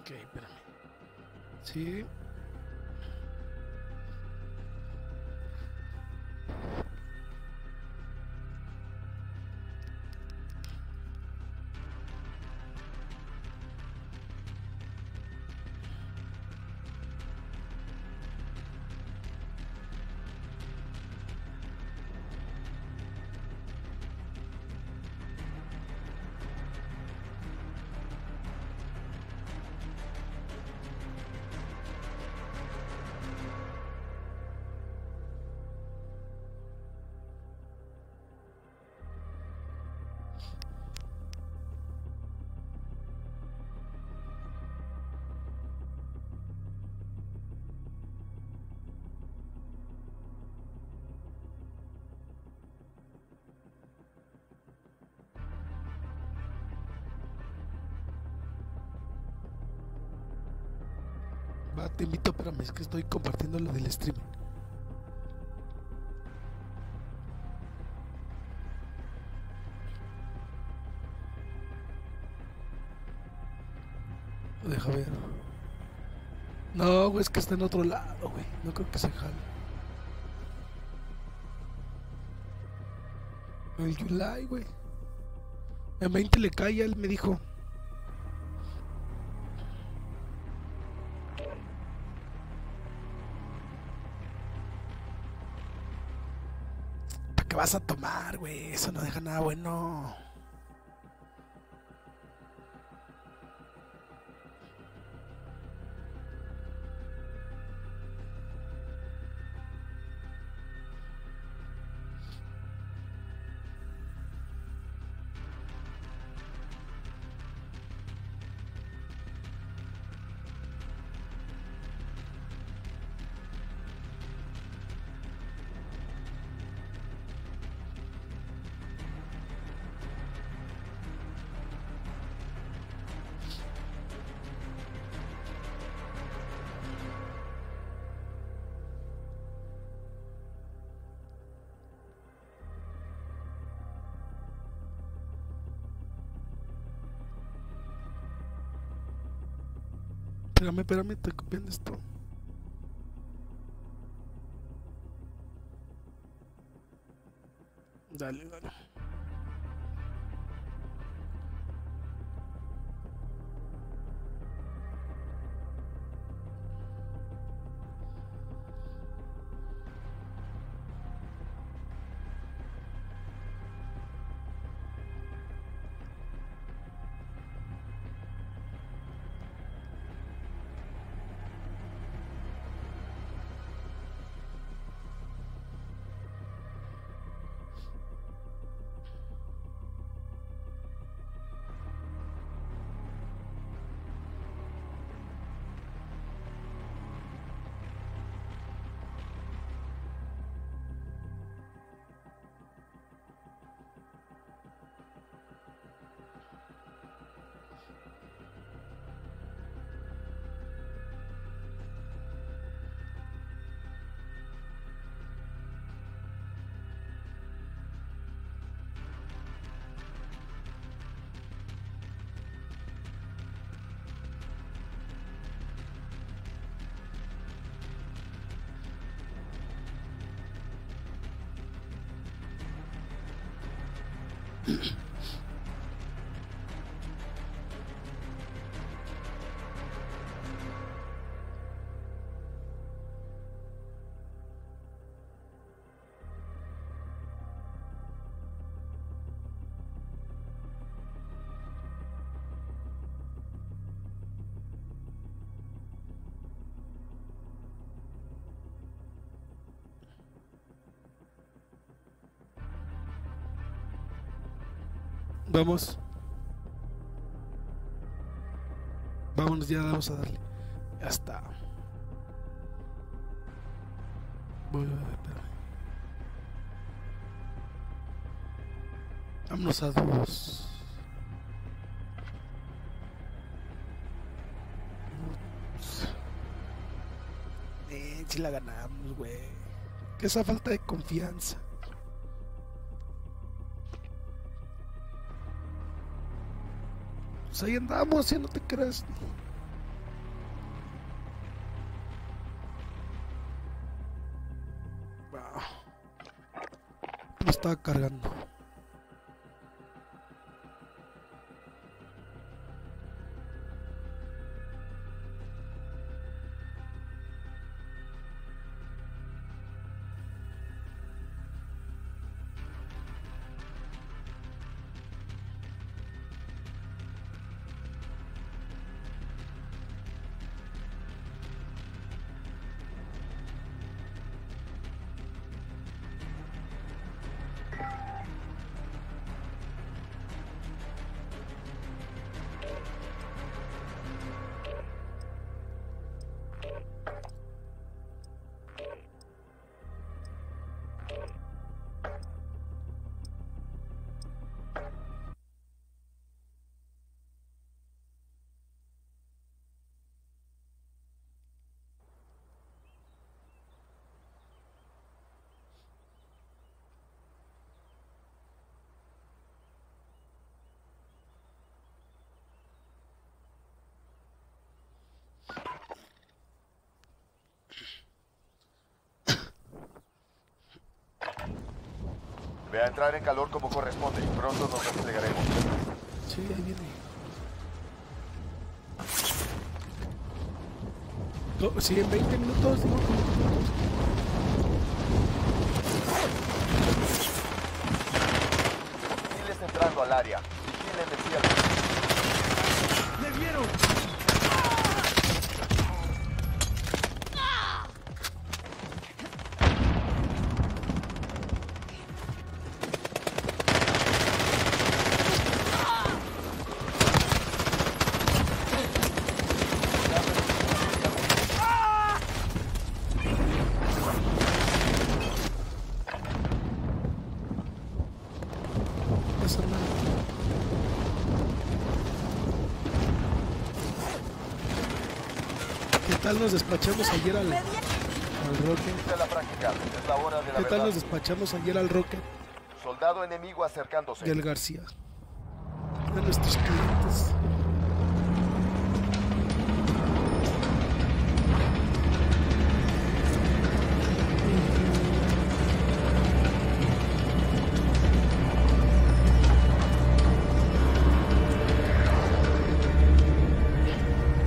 Ok, espérame. Sí. Va, te invito, espérame, es que estoy compartiendo lo del streaming. Deja ver. No, güey, es que está en otro lado, güey. No creo que se jale. El July, güey. En 20 le cae, él me dijo. Vas a tomar, güey? Eso no deja nada bueno. Espérame, espérame, estoy copiando esto. Dale, dale. Mm-hmm. Vamos. Vámonos, ya vamos a darle. Ya está. Voy a. Vámonos a dos. Eh, si la ganamos, güey. Que esa falta de confianza. Pues ahí andamos, si no te crees. Wow. Me estaba cargando. Ve a entrar en calor como corresponde. Pronto nos desplegaremos. Sí, ahí viene. No, sí, en 20 minutos, digo, entrando al área. Vigilen el cielo. No pasa nada. ¿Qué tal nos despachamos ayer al, al Rocket? ¿Qué tal nos despachamos ayer al Rocket Soldado enemigo acercándose. al García? De nuestros clientes.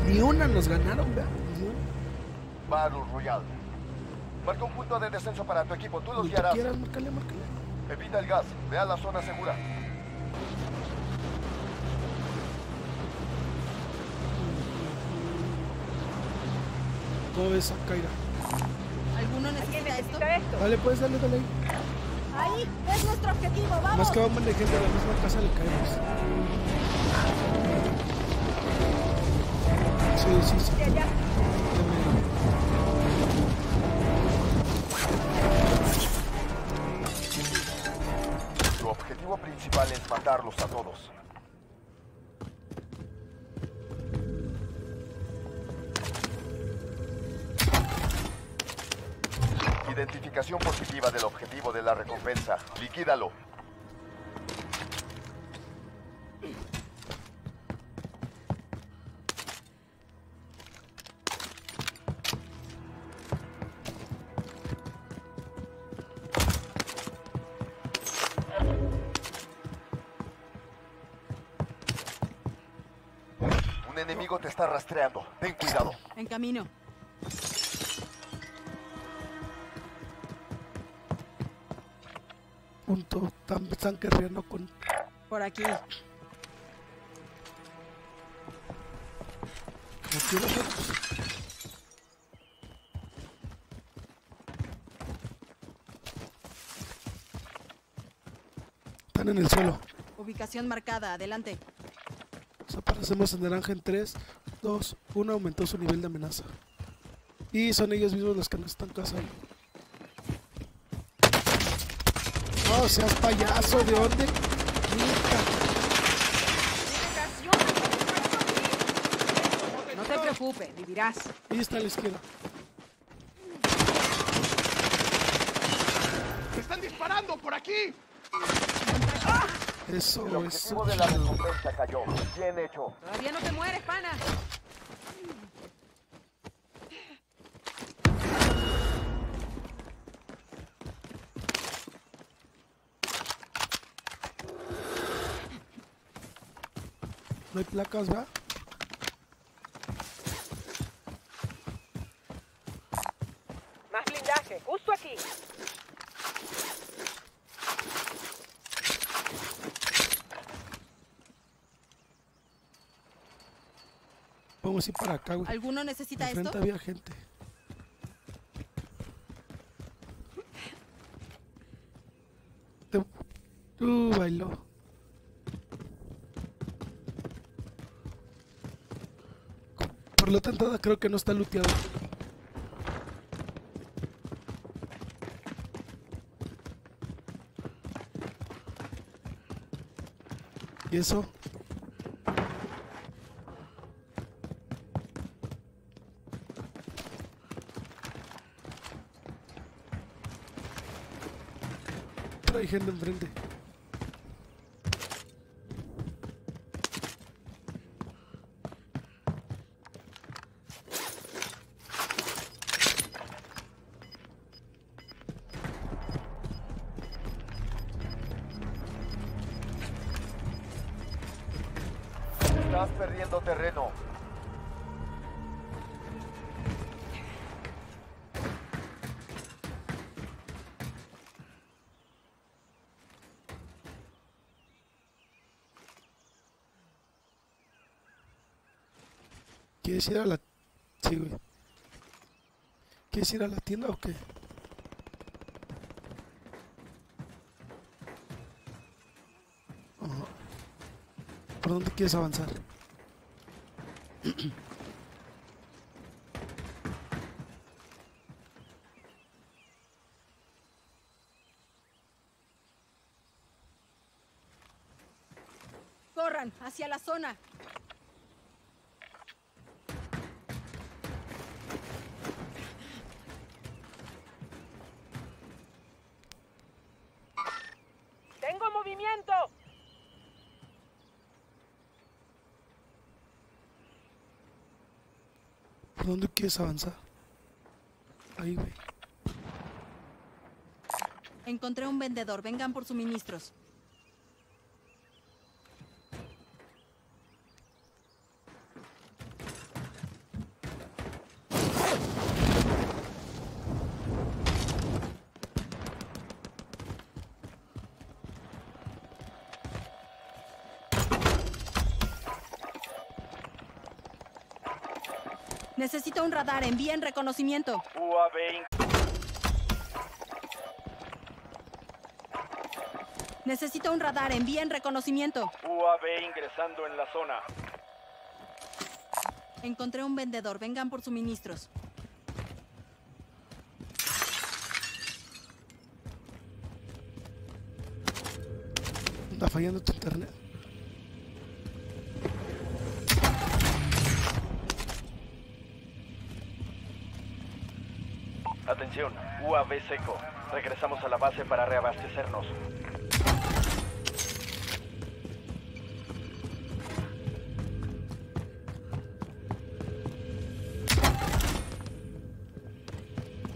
Ni una nos ganaron. Marca un punto de descenso para tu equipo. Tú lo Ni tú guiarás. quieras, márcale, márcale. Evita el gas. Ve a la zona segura. ¿Cómo ves a Kaira? ¿Alguno necesita esto? Dale, puedes darle, dale ahí. Ahí, es nuestro objetivo, vamos. Más que vamos de gente a la misma casa le caemos. Sí, sí, sí. allá. Objetivo principal es matarlos a todos. Identificación positiva del objetivo de la recompensa. Liquídalo. Rastreando. Ten cuidado. En camino. Punto. Están, están querriendo con. Por aquí. Están en el suelo. Ubicación marcada, adelante. Desaparecemos en naranja en 3, 2, 1. Aumentó su nivel de amenaza. Y son ellos mismos los que nos están cazando. No seas payaso, ¿de dónde? No te preocupes, vivirás. Ahí está a la izquierda. ¡Están disparando por aquí! El Eso, eso. objetivo de la recompensa cayó. Bien hecho. Todavía no te mueres, pana. No hay placas, ¿va? Más blindaje, justo aquí. Vamos a ir para acá, güey. ¿Alguno necesita Enfrente esto? había gente. Te- Uh, bailó. Lo tanto, creo que no está looteado. ¿Y eso? Hay gente enfrente. ¿Quieres ir a la... Sí, güey. ¿Quieres ir a la tienda o qué? Ajá. ¿Por dónde quieres avanzar? Corran hacia la zona. ¡Tengo movimiento! ¿Por dónde quieres avanzar? Ahí, güey. Encontré un vendedor. Vengan por suministros. Necesito un radar. Envíen reconocimiento. UAV Necesito un radar. Envíen reconocimiento. UAV ingresando en la zona. Encontré un vendedor. Vengan por suministros. Anda fallando tu internet. Atención, UAV seco. Regresamos a la base para reabastecernos.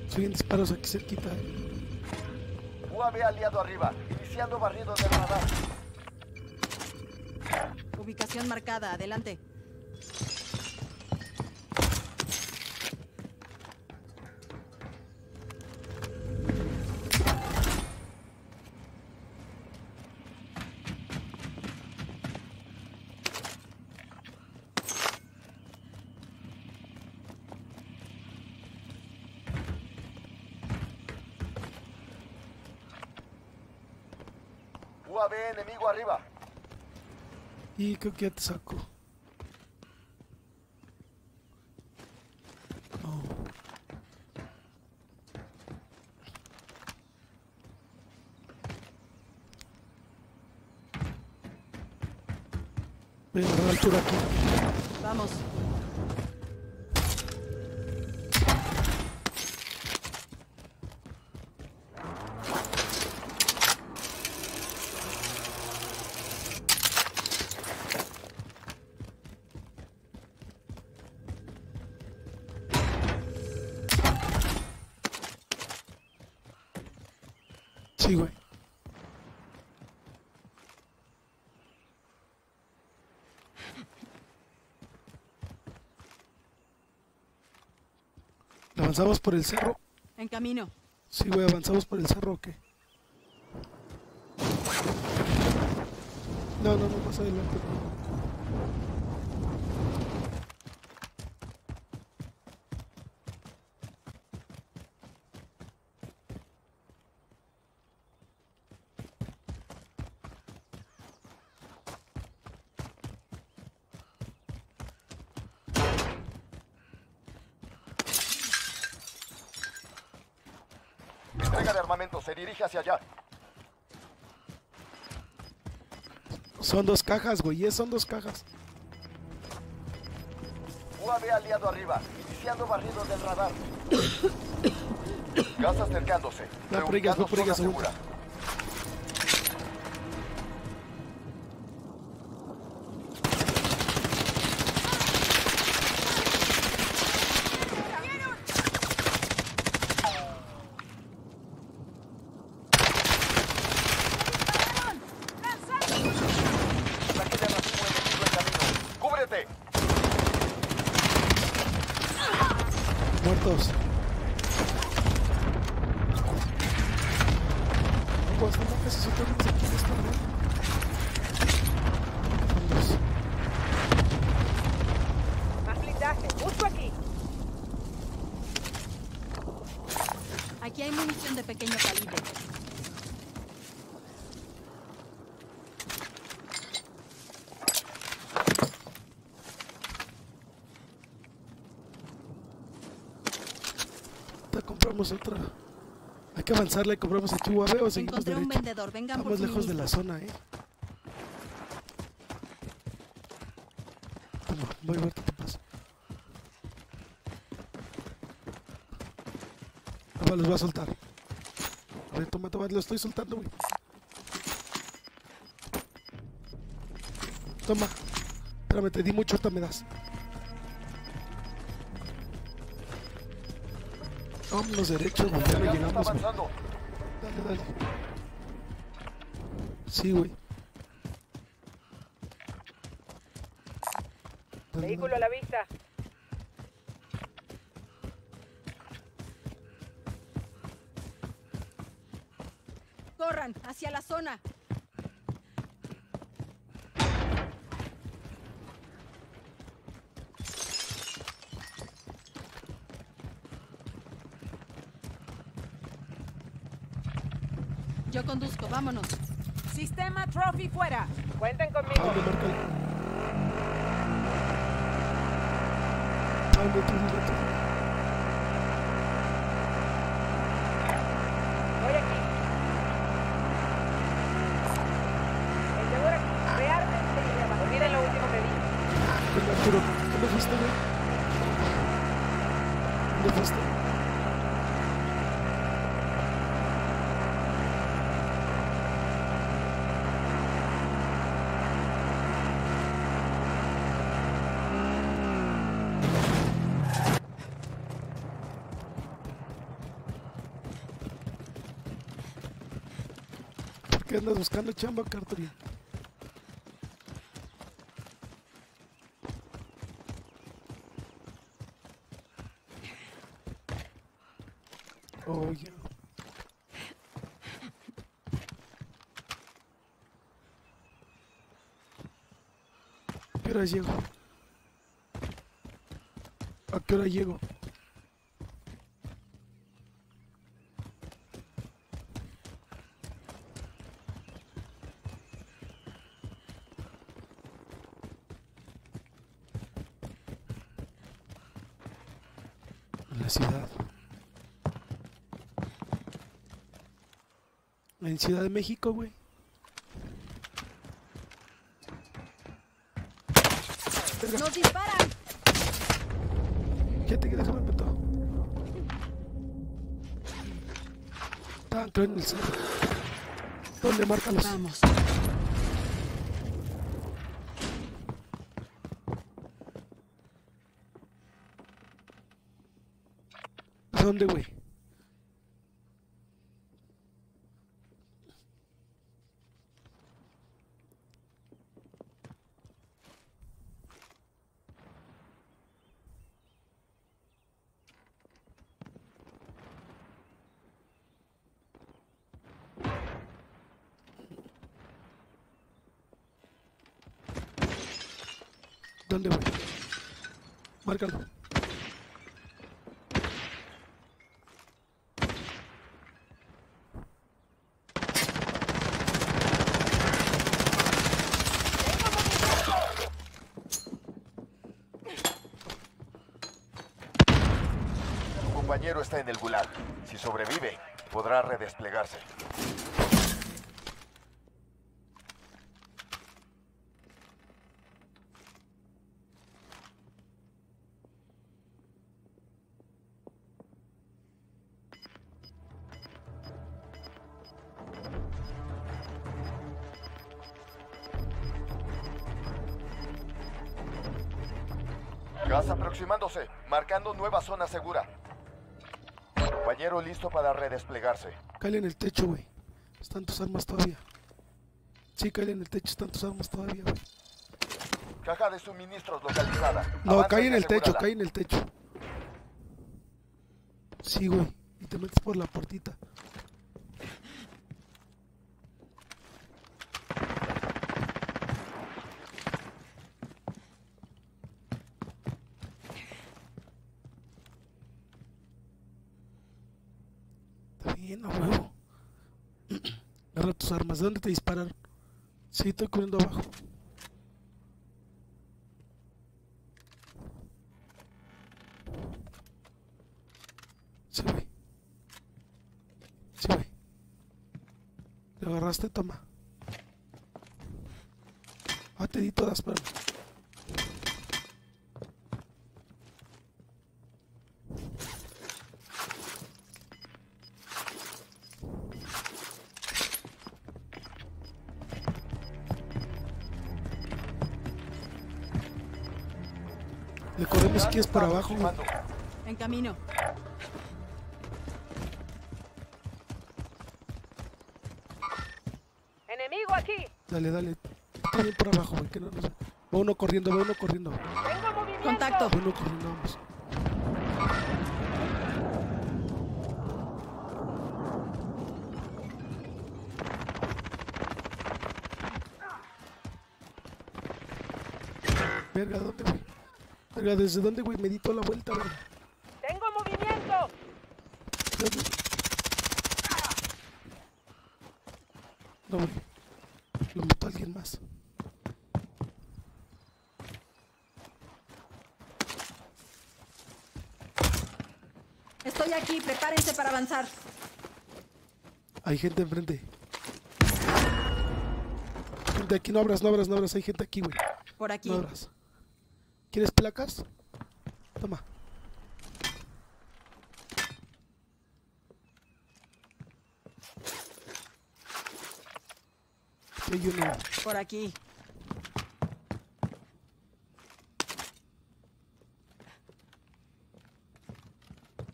Soy en disparos aquí cerquita. UAV aliado arriba. Iniciando barrido del radar. Ubicación marcada. Adelante. Enemigo arriba. Y creo que ya te saco. No. Voy a agarrar altura aquí. Vamos. Sí, güey. ¿Avanzamos por el cerro? En camino. Sí, güey, avanzamos por el cerro o qué? No, no, no, más adelante. Entrega de armamento, se dirige hacia allá. Son dos cajas, güey, son dos cajas. UAV aliado arriba, iniciando barrido del radar. Gas acercándose. Por ellas, zona segunda. segura. Ataque de racimo enemigo en camino. ¡Cúbrete! Muertos. Vamos, vamos, que se soltan unos aquí en esta red. Vamos. Más blindaje. Justo aquí. Aquí hay munición de pequeño calibre. Te compramos otra. Hay que avanzarle y compramos aquí UAV o seguimos Encontré un derecho. vendedor. Vengan por Estamos lejos de la zona, eh. Toma, voy a ver qué te pasa. Toma, los voy a soltar. A ver, toma, toma, lo estoy soltando, güey. Toma. Espérame, te di mucho, ahorita me das. Vámonos derecho, güey, ya está llegamos, güey. Dale, dale. Sí, güey. Dale, Vehículo a la vista. Conduzco, vámonos. Sistema Trophy fuera. Cuenten ¿A conmigo ¿A dónde tú, dile tú? Voy aquí. El seguro aquí. Reármense y rebajen. Olviden lo último que dije. ¿Dónde, Arturo? ¿Dónde fuiste, güey? ¿Dónde fuiste? ¿Por qué andas buscando chamba, Carturi? Oh. ¿A qué hora llego? ¿A qué hora llego? En la ciudad. En Ciudad de México, güey. ¡Nos disparan! ya te quedas déjame peto. Estaban creo en el centro. ¿Dónde márcalos? Vamos. ¿A dónde, güey? ¿Dónde, compañero está en el gulag. Si sobrevive, podrá redesplegarse. Marcando nueva zona segura. Compañero listo para redesplegarse. Cáele en el techo, güey. Están tus armas todavía. Sí, cáele en el techo, están tus armas todavía, güey. Caja de suministros localizada. No, cae en el techo, cae en el techo. Sí, güey. Y te metes por la puertita. Está bien, a huevo. Agarra tus armas. ¿De dónde te dispararon? Sí, estoy corriendo abajo. Sí, güey. Sí, güey. ¿Le agarraste? Toma. Ah, te di todas, pero... aquí es por abajo. En camino. Enemigo aquí. Dale, dale. También por abajo, güey, que no nos... Va uno corriendo, va uno corriendo. Tengo movimiento. Contacto. Va uno corriendo, vamos. Verga, ¿dónde, güey? Verga, ¿desde dónde, güey? Me di toda la vuelta, verga. Tengo movimiento. ¿Dónde? No, güey. Lo mató alguien más. Estoy aquí, prepárense para avanzar. Hay gente enfrente. Gente aquí, no abras, no abras, no abras. Hay gente aquí, güey. Por aquí. No abras. ¿Quieres placas? Toma. Hay uno. Por aquí.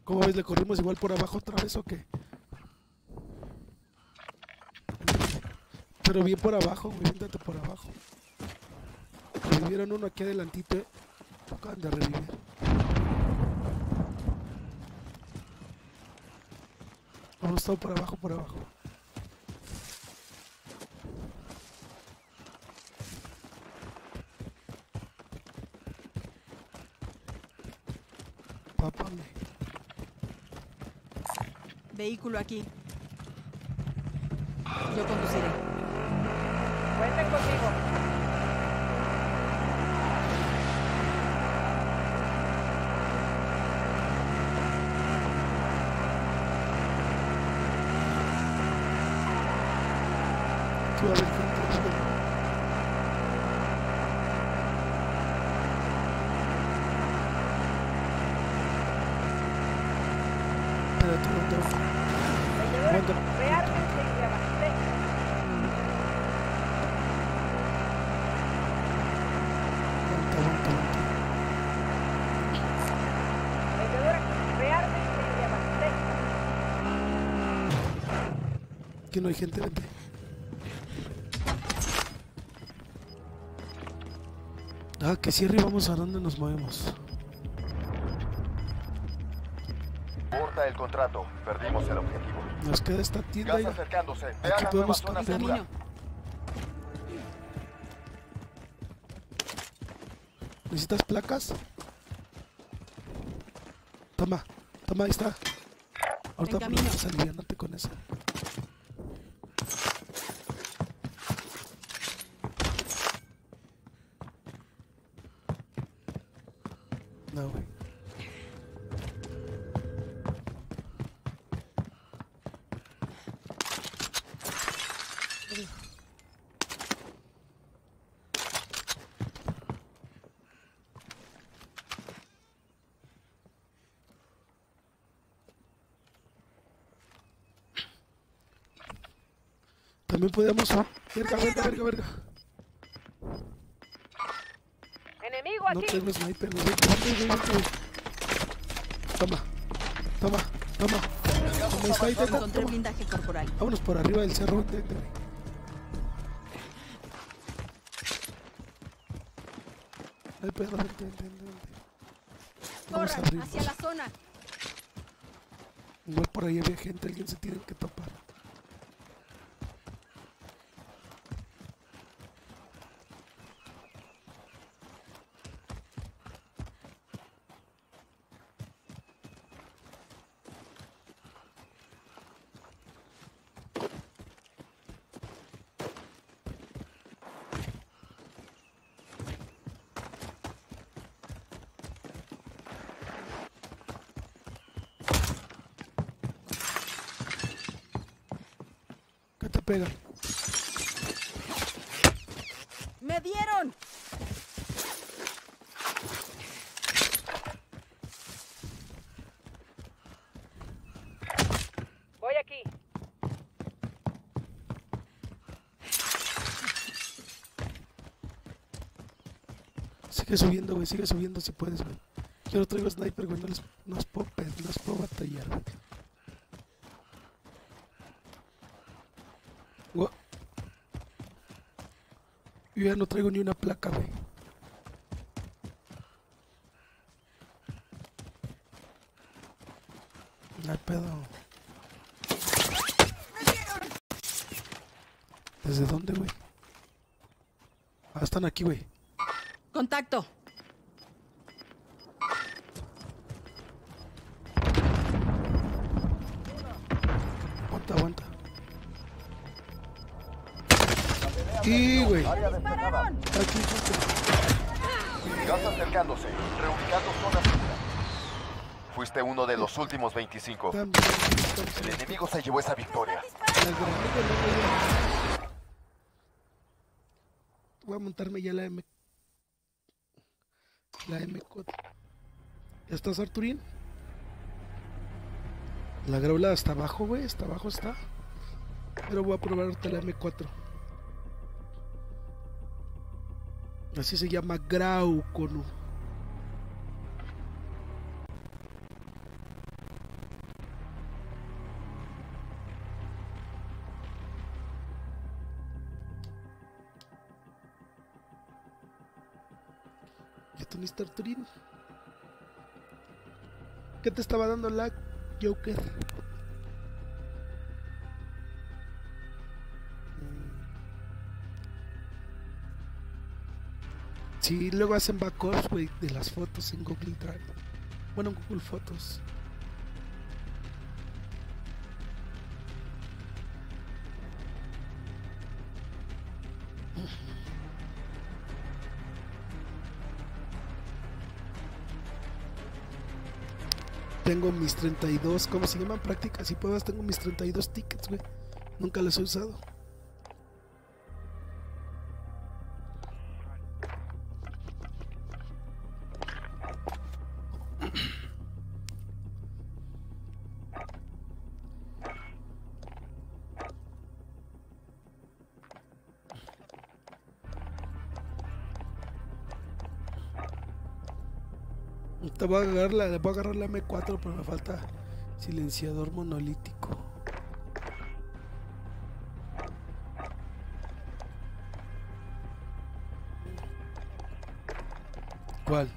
¿Cómo ves? ¿Le corrimos igual por abajo otra vez o qué? Pero bien por abajo, güey. Por abajo. Revivieron uno aquí adelantito, eh. Lo Acaban de revivir. Vamos todo por abajo, por abajo. Güey. Vehículo aquí. Yo conduciré. Cuenten conmigo. Tú a ver qué te Espérate, aguanta, Vendedores, Aguanta. reármense y reabastecen. aguanta, aguanta, aguanta. Vendedores, reármense y reabastecen. Aquí no hay gente, vente. Ah, que cierre y vamos a dónde nos movemos. Corta el contrato. Perdimos el objetivo. Nos queda esta tienda Gas y acercándose. Vean Aquí podemos. Camino. ¿Necesitas placas? Toma, toma, ahí está. Ahorita vamos aliviándote con eso. No, güey. También podemos. Verga, verga, verga, verga. Enemigo No aquí. tengo sniper, güey. Toma, toma, toma. Toma, está, Encontré toma. blindaje corporal. Vámonos por arriba del cerro. Ay, perro, vente, vente, Corran hacia la zona. Igual por ahí había gente, alguien se tiene que tapar. Pega? ¡Me dieron! Voy aquí. Sigue subiendo, güey, sigue subiendo si puedes, güey. Yo no traigo sniper, güey, no les, no puedo, no les puedo batallar, güey. Ya no traigo ni una placa, güey. No hay pedo. ¿Desde dónde, güey? Ah, están aquí, güey. Contacto. Gas acercándose. Reubicando zona segura. Fuiste uno de los últimos 25. También, El enemigo se llevó esa victoria. Voy a- Voy a montarme ya la M. La M4. ¿Ya estás, Arturín? La graula hasta abajo, güey. Hasta abajo está. Pero voy a probar ahorita la M4. Así se llama Grau con U. ¿Ya teniste Arturín? ¿Qué te estaba dando la Joker? Sí, luego hacen backups, güey, de las fotos en Google Drive. Bueno, en Google Fotos. Tengo mis 32, ¿cómo se llaman? Prácticas y pruebas. Tengo mis 32 tickets, güey. Nunca los he usado. Te voy a agarrar la, voy a agarrar la M4, pero me falta silenciador monolítico. ¿Cuál?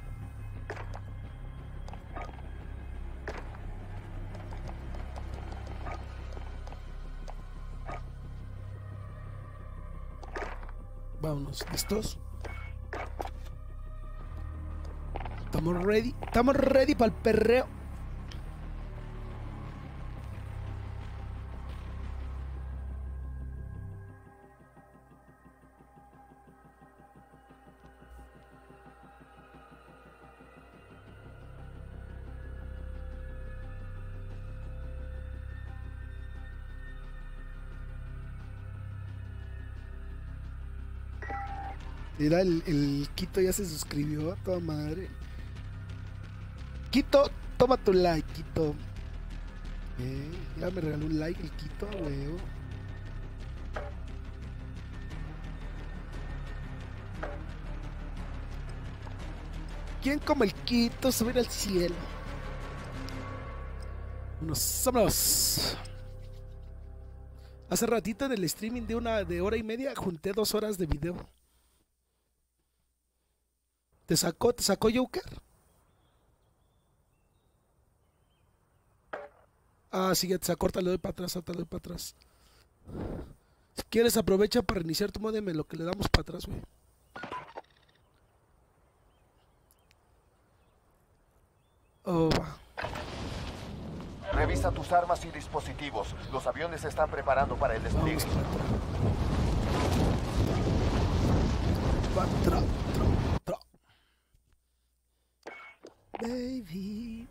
Vámonos, ¿listos? Estamos ready. Estamos ready para el perreo. Mira, el, el Quito ya se suscribió a toda madre. Quito, toma tu like, Quito. Eh, ya me regaló un like el Quito, huevo. ¿Quién como el Quito subir al cielo? Unos vámonos. Hace ratito en el streaming de una de hora y media junté dos horas de video. ¿Te sacó, te sacó Joker? Ah, sí, ya te sacó, te le doy para atrás, te le doy para atrás. Si quieres, aprovecha para reiniciar tu modem en lo que le damos para atrás, güey. Oh, va. Revisa tus armas y dispositivos. Los aviones se están preparando para el despliegue. Tra, tra, tra. Baby.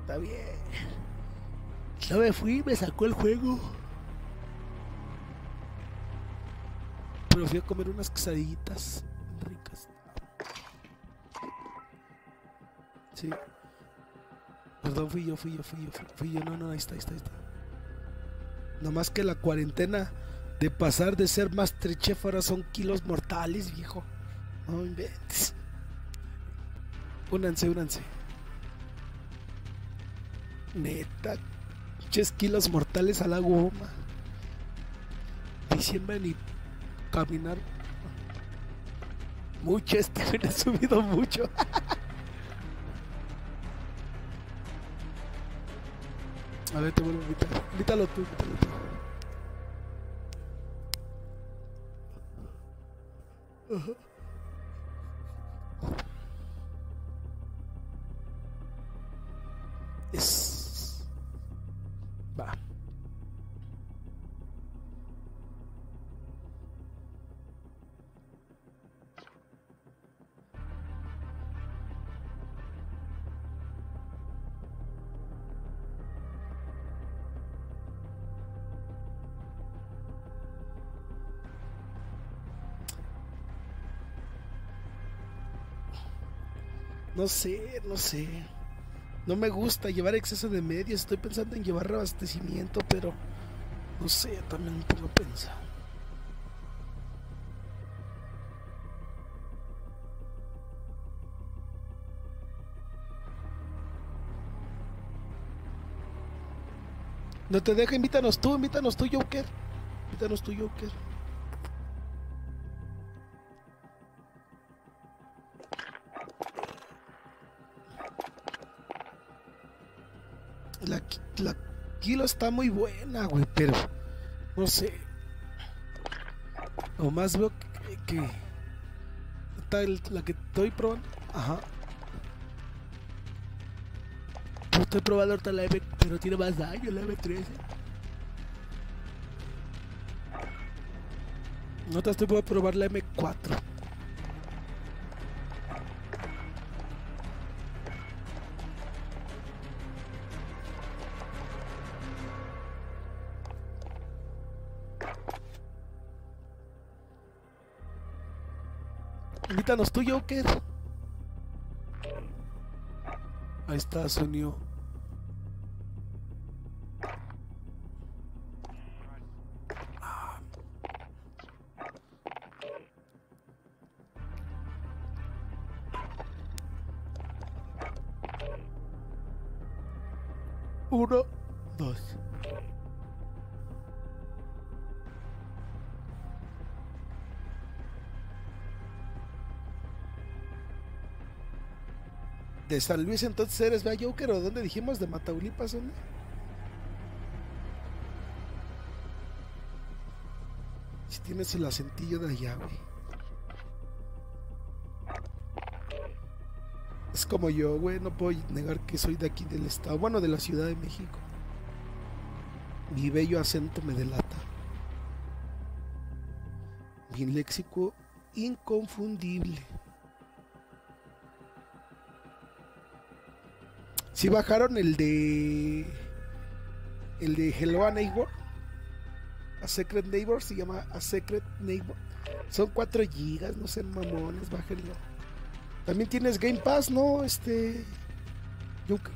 Está bien. No me fui, me sacó el juego. Pero fui a comer unas quesadillitas ricas. Sí. Perdón, fui yo, fui yo, fui yo, fui yo. No, no, ahí está, ahí está, ahí está. Nomás que la cuarentena de pasar de ser Masterchef ahora son kilos mortales, viejo. No inventes. Únanse, únanse. Neta, pinches kilos mortales a la goma. Diciembre ni caminar. Mucho, este me ha subido mucho. A ver, te vuelvo a invitar. Invítalo tú, invítalo tú. Ajá. No sé, no sé. No me gusta llevar exceso de medios. Estoy pensando en llevar abastecimiento, pero no sé, también me pongo a pensar. No te deja, invítanos tú, invítanos tú, Joker. Invítanos tú, Joker. Kilo está muy buena, güey, pero no sé. Nomás veo que, que está el- la que estoy probando. Ajá. Yo estoy probando ahorita la M, pero tiene más daño la M13. No te estoy por probar la M4. Invítanos tú, Joker. Ahí está, sonido. Uno, dos. De San Luis entonces eres, vea Joker, o dónde dijimos, de Mataulipas, ¿dónde? Si tienes el acentillo de allá, güey. Es como yo, güey, no puedo negar que soy de aquí del estado, bueno, de la Ciudad de México. Mi bello acento me delata. Mi léxico inconfundible. Si bajaron el de. El de Hello a Neighbor. A Secret Neighbor se llama A Secret Neighbor. Son 4 gigas, no sean mamones, bájenlo. También tienes Game Pass, ¿no? Este. Yuka.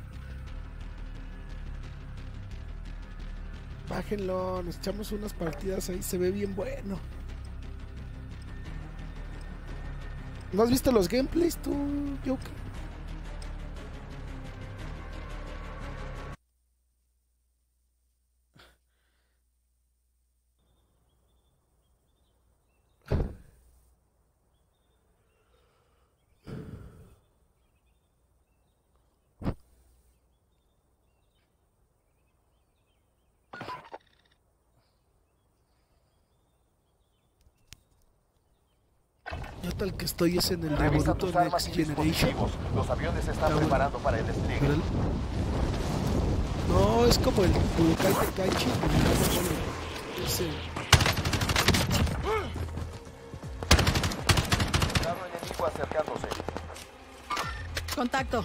Bájenlo, nos echamos unas partidas ahí, se ve bien bueno. ¿No has visto los gameplays tú, Yuka? Que estoy es en el de Boruto Next Generation. Los aviones se están bueno. preparando para el despliegue. Pero el- No, es como el Budokai Tenkaichi. pero no me acuerdo. Ese. Claro enemigo acercándose. Contacto.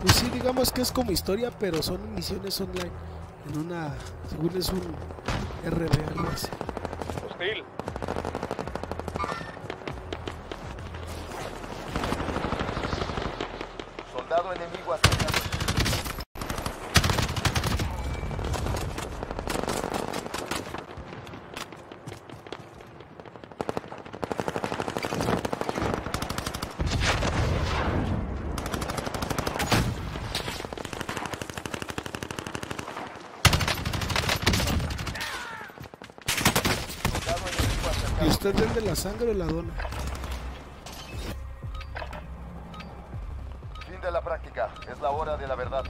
Pues sí, digamos que es como historia, pero son misiones online. En una. Según es un RB, algo así. Hostil. Soldado enemigo acercándose. Soldado enemigo ¿Y vende la sangre o la dona? Fin de la práctica. Es la hora de la verdad.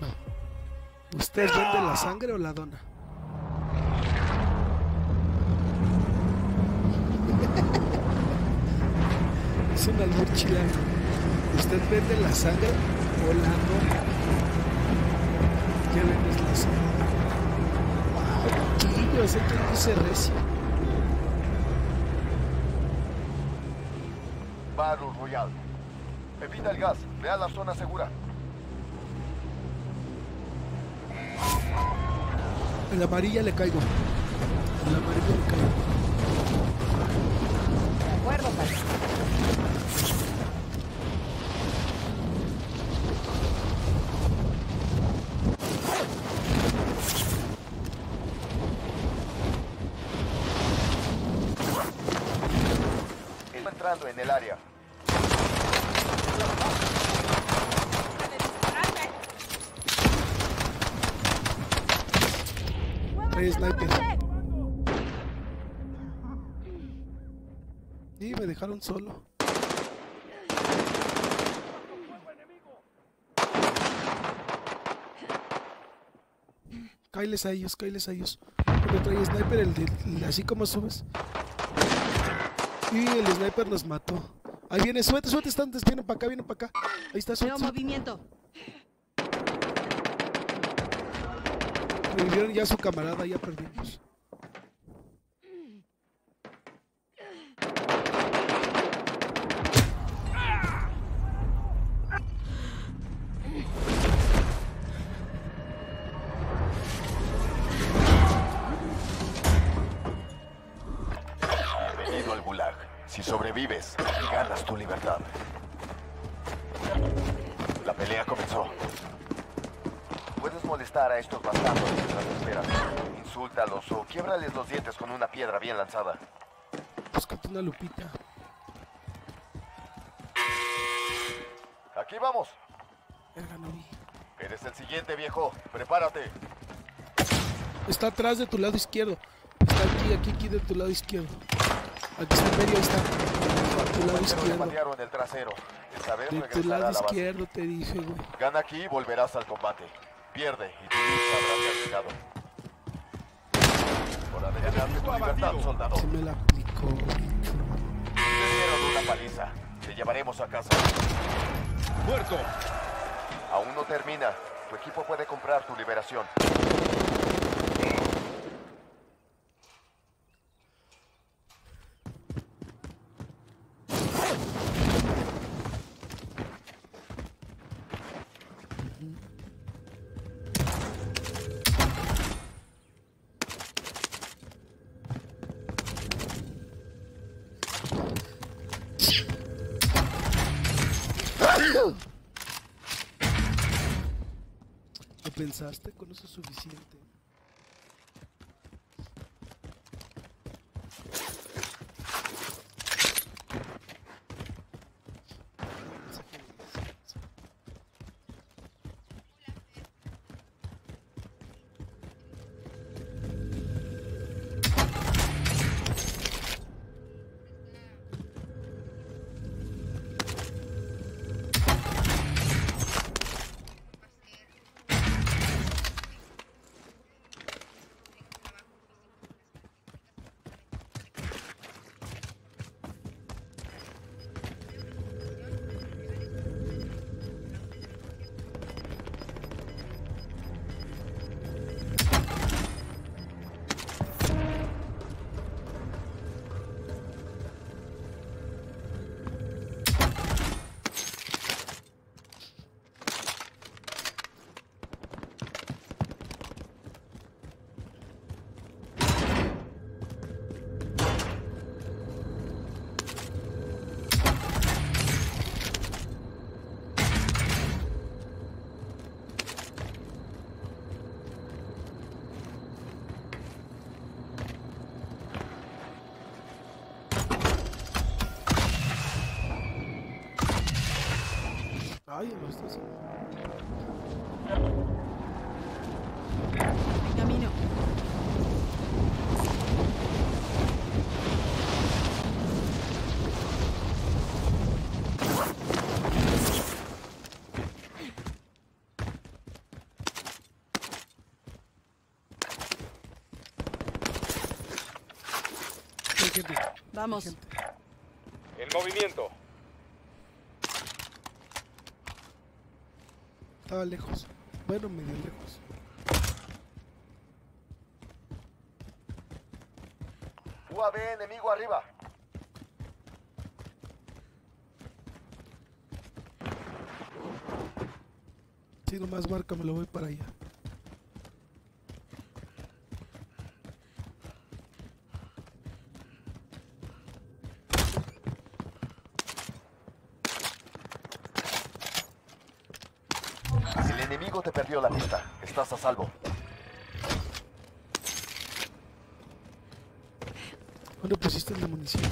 ¿Usted vende la sangre o la dona? es un albur chileno. ¿Usted vende la sangre o la Evita el gas. Vea la zona segura. En la amarilla le caigo. En la amarilla le caigo. De acuerdo, Pat. Está entrando en el área. Trae sniper. Y me dejaron solo. Cáiles a ellos, cáiles a ellos. Pero trae sniper, el de, el así como subes. Y el sniper nos mató. Ahí viene, suete, suete, están, vienen para acá, vienen para acá. Ahí está, suete, Veo movimiento. Revivieron ya a su camarada, ya perdimos. Una lupita. Aquí vamos. Verga, no vi. Eres el siguiente, viejo. Prepárate. Está atrás de tu lado izquierdo. Está aquí, aquí, aquí de tu lado izquierdo. Aquí está en medio, está. A tu lado izquierdo. patearon el trasero. Esta vez De tu lado la izquierdo te dije, güey. Gana aquí y volverás al combate. Pierde y tu lucha habrá terminado. Hora de ganarte tu libertad, soldado. Se me la aplicó, güey. Paliza. Te llevaremos a casa. ¡Muerto! Aún no termina. Tu equipo puede comprar tu liberación. ¿Lo pensaste? Con suficiente. Haciendo. Camino. Vamos. En movimiento. Estaba lejos. Bueno, medio lejos. UAV enemigo arriba. Si nomás marca, me lo voy para allá. El enemigo te la pista. Estás a salvo. ¿Dónde pusiste la munición?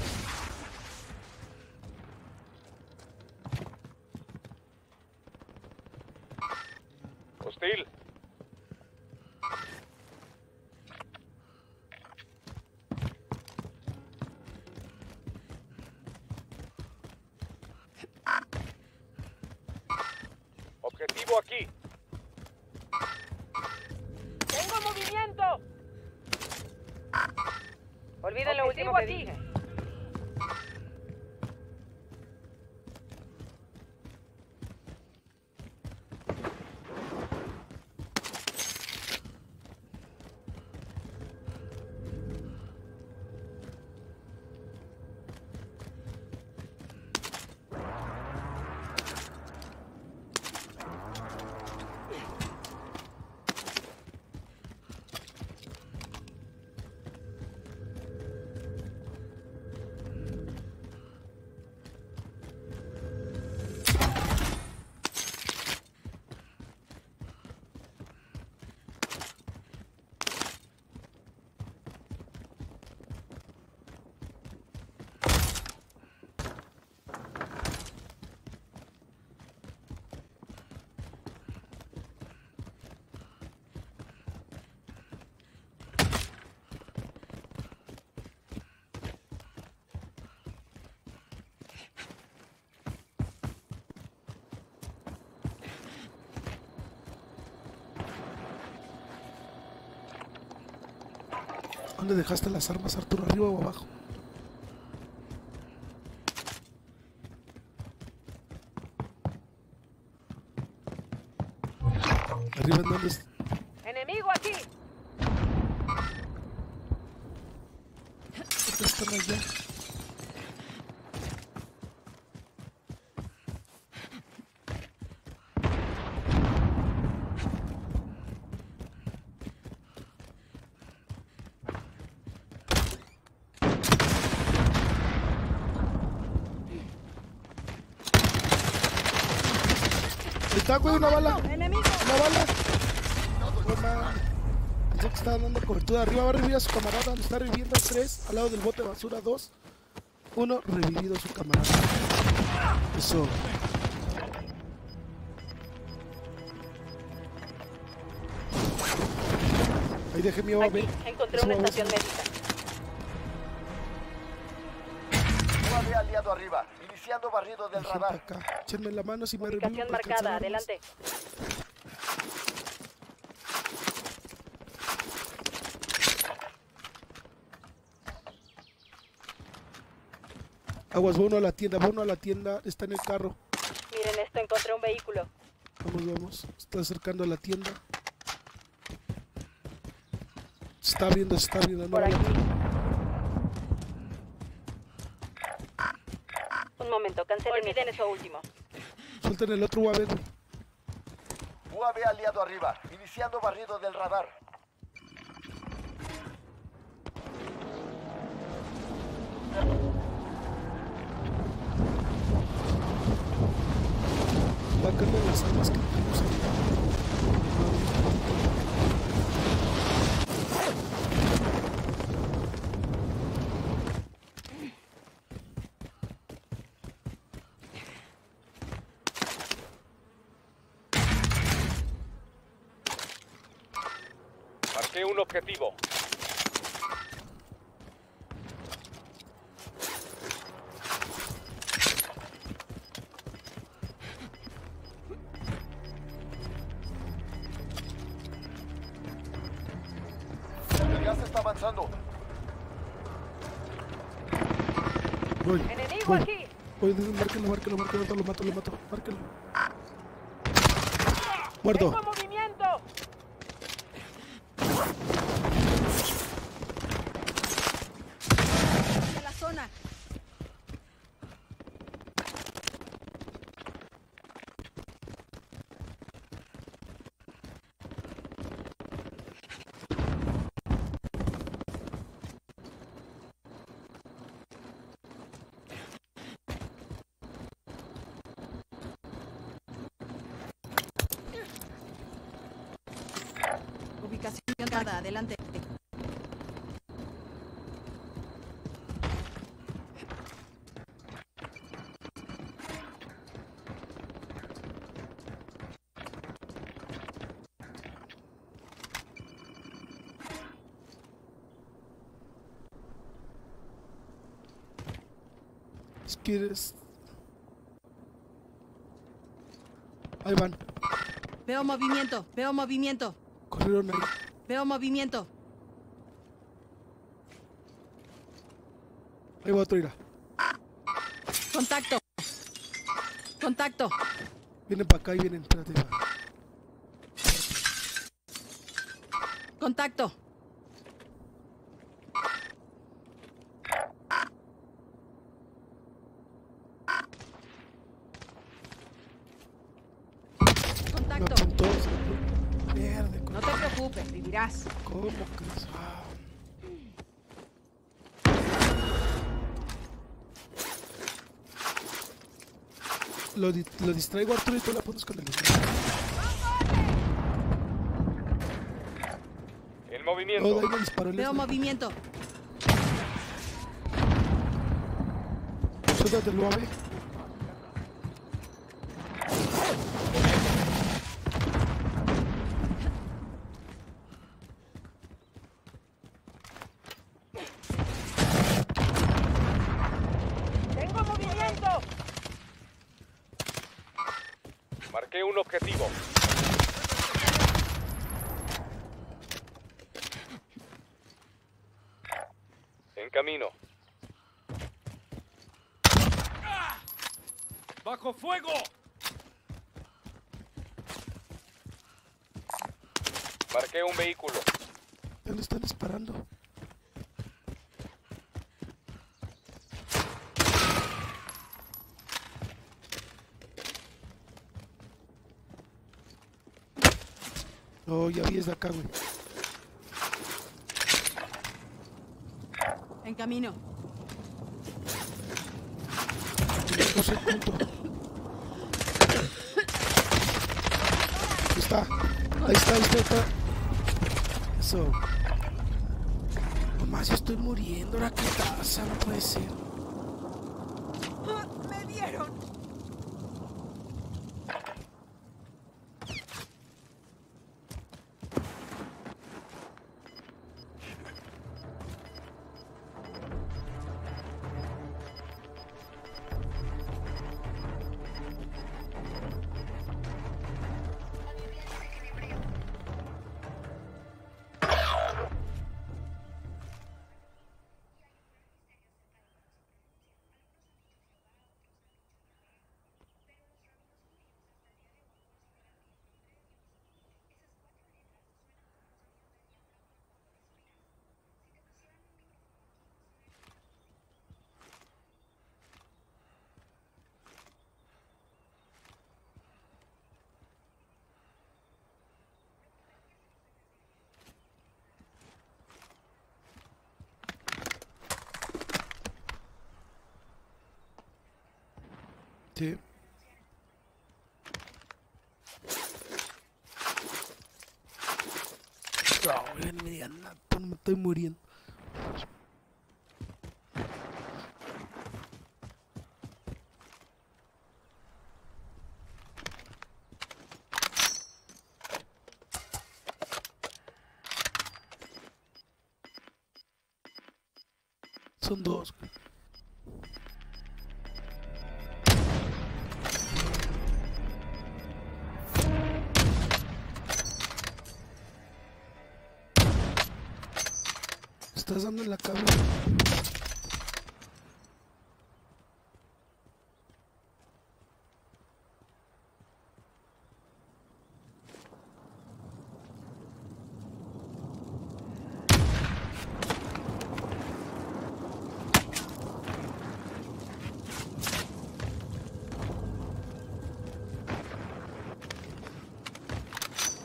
¿Dónde dejaste las armas, Arturo? ¿Arriba o abajo? Arriba en dónde es- Enemigo aquí. ¿Dónde están allá? Ahí está, güey, una bala. ¡Enemigo! Una bala. Toma. Pensé que estaba dando cobertura. Arriba va a revivir a su camarada. Lo está reviviendo tres. Al lado del bote de basura dos. Uno revivido su camarada. Eso. Ahí dejé mi OAB. Encontré una a estación médica. Barrido del radar. acá. Échenme la mano si me reviven marcada, adelante. Aguas, va uno a la tienda, va uno a la tienda. Está en el carro. Miren esto, encontré un vehículo. Vamos, vamos. Está acercando a la tienda. Se está abriendo, se está abriendo. No Por aquí. Olviden eso último. Suelten el otro UAV. UAV aliado arriba. Iniciando barrido del radar. Objetivo. El gas está avanzando. Voy. Enemigo voy. aquí. Voy, márquelo, márquelo, márquelo, lo mato, lo mato, márquelo. Muerto. Tengo movimiento. ¡De la zona! Adelante. Si quieres. Ahí van. Veo movimiento, veo movimiento, Corrieron ahí. Veo movimiento. Ahí va otro. Contacto. Contacto. Vienen para acá y vienen. Espérate, va. Contacto. Contacto. Mierda, No te preocupes, vivirás. ¿cómo crees? Ah. Lo, di- lo distraigo a Arturo y tú la pones con el Oh, movimiento. me disparó el Veo este. movimiento. El UAV. Tengo movimiento. Marqué un objetivo. camino. ¡Bajo fuego! Marqué un vehículo. ¿Dónde están disparando? Oh, ya vi desde acá, güey. En camino. No sé punto. Ahí está, ahí está, ahí está. Eso. Nomás estoy muriendo. ¿Ahora qué pasa? No puede ser. Sí. No, ya no me digan nada, no me estoy muriendo. Son dos. güey. Estás dando en la cabeza.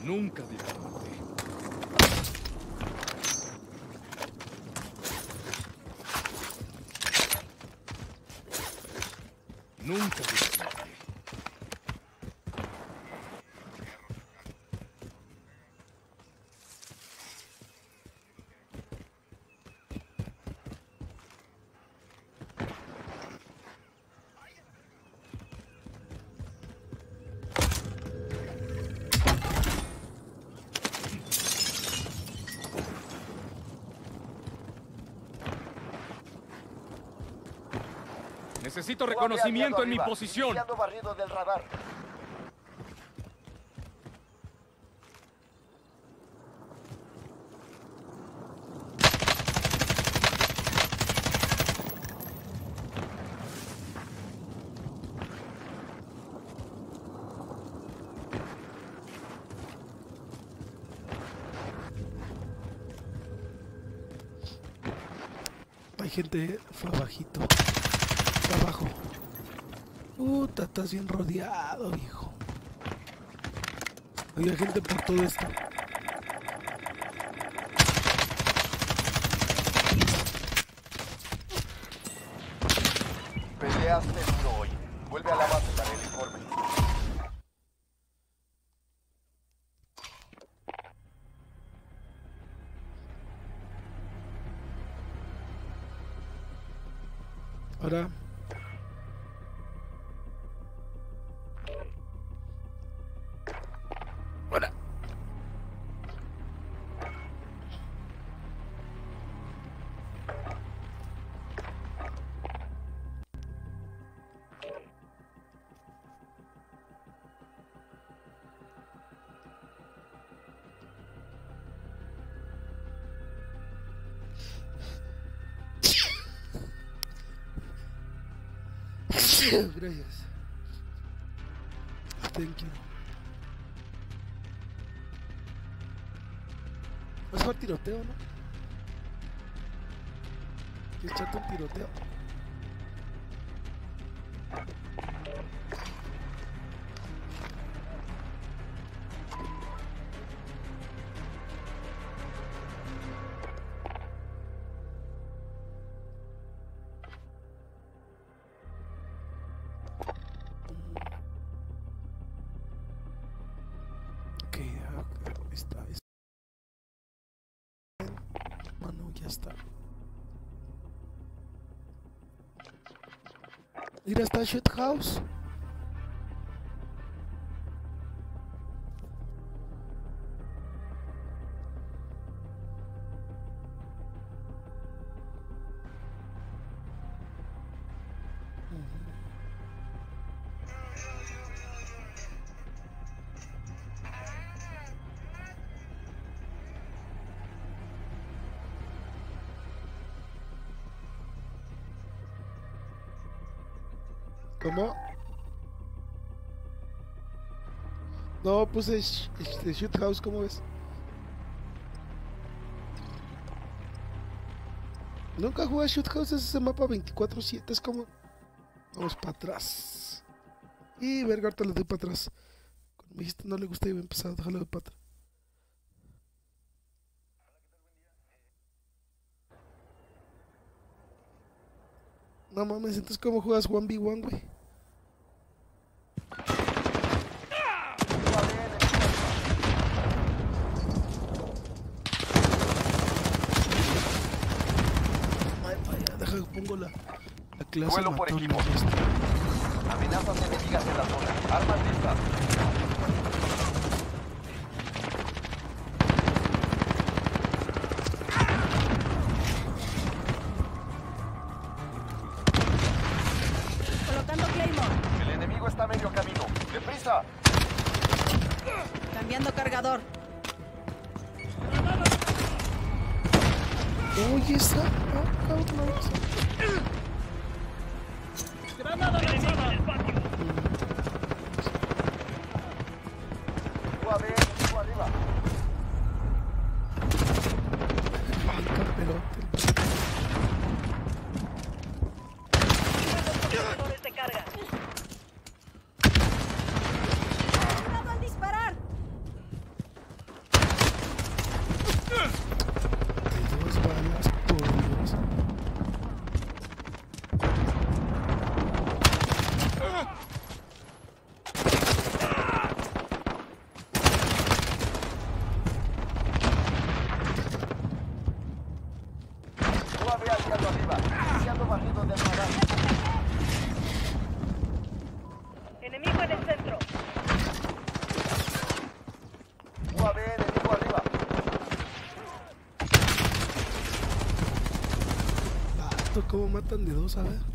Nunca disparate. Nunca disparate. Necesito reconocimiento en mi posición. Iniciando barrido del radar. Hay gente fue abajito. Fue abajo. Puta, estás bien rodeado, viejo. Había gente por todo esto. Gracias. Thank you. ¿Vas a tiroteo, no? ¿Quieres echarte un tiroteo? Mira, está Shit Puse sh- Shoot House, ¿cómo ves? Nunca jugué Shoot House, es ese mapa 24-7, es como... Vamos para atrás. Y verga, ahorita le doy para atrás. Me dijiste no le gusta, iba a empezar, déjalo de para atrás. No mames, entonces ¿cómo juegas 1v1, güey? Ay, vaya, deja que pongo la, la clase Duelo por está. Amenazas enemigas en la zona. Armas listas. Colocando Claymore. El enemigo está a medio camino. ¡Deprisa! Cambiando cargador. Oye, esa. Ah, cabrón, esa. UAV enemigo arriba. Ay, caperote. ¡Cuidado al disparar! De dos balas, por Dios. UAV aliado arriba. Iniciando barrido del radar. Enemigo en el centro. UAV enemigo arriba. Vato, ¿cómo ver.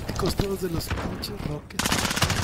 Fanáticos todos de los pinches Rockets.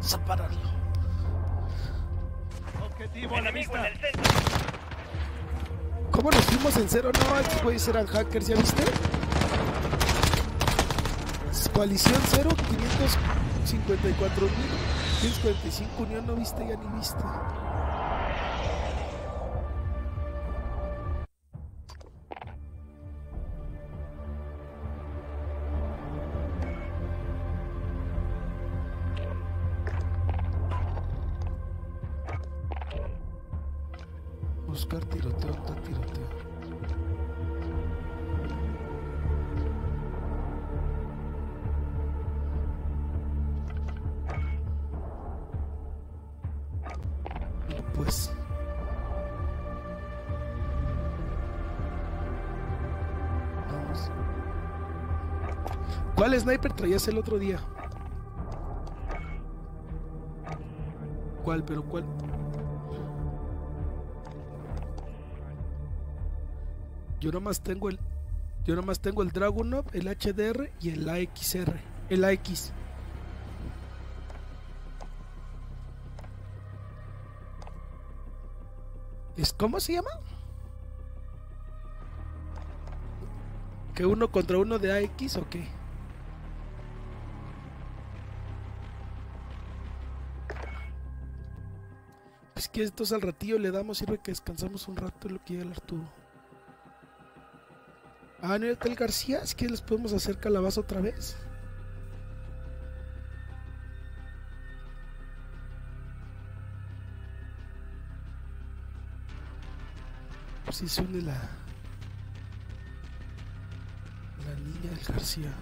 Separarlo. Objetivo a la Enemigo vista. en el centro. ¿Cómo nos fuimos en cero? No, estos güeyes eran hackers, ¿ya viste? Coalición 0, 554 mil. 545 unión, no viste, ya ni viste. ¿Cuál sniper traías el otro día? ¿Cuál? ¿Pero cuál? Yo nomás tengo el. Yo nomás tengo el Dragunov, el HDR y el AXR. El AX. ¿Es cómo se llama? ¿Que uno contra uno de AX o qué? Entonces al ratillo le damos, sirve que descansamos un rato en lo que llega el Arturo. Ah, no el García, es que les podemos hacer calabaza otra vez. Pues sí se une la. La niña del García.